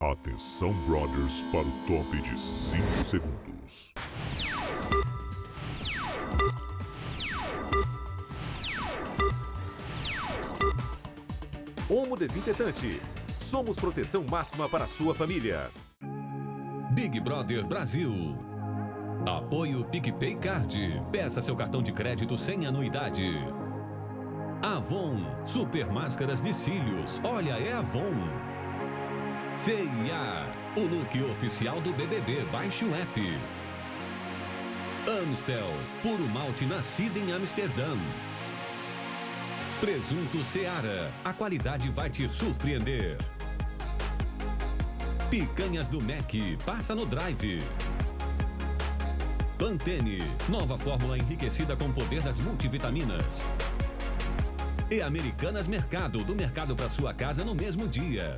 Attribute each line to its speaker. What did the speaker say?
Speaker 1: Atenção, brothers, para o top de 5 segundos.
Speaker 2: Homo Desinfetante. Somos proteção máxima para sua família.
Speaker 3: Big Brother Brasil. Apoio PicPay Card. Peça seu cartão de crédito sem anuidade. Avon. Super máscaras de cílios. Olha, é Avon. CIA. O look oficial do BBB. Baixe o app. Amstel. Puro malte nascido em Amsterdã. Presunto Seara. A qualidade vai te surpreender. Picanhas do Mac. Passa no Drive. Pantene. Nova fórmula enriquecida com o poder das multivitaminas. E Americanas Mercado. Do mercado para sua casa no mesmo dia.